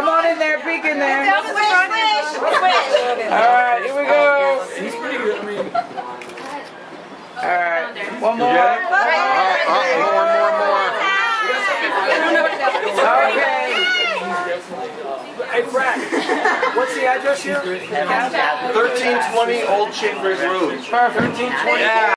Come on in there, peek in there. All right, here we go. He's pretty good. I mean, All right, one more. Uh, uh, more, more, more. Okay. hey, Brad, what's the address here? 1320 Old Chambers Road. Perfect. Yeah.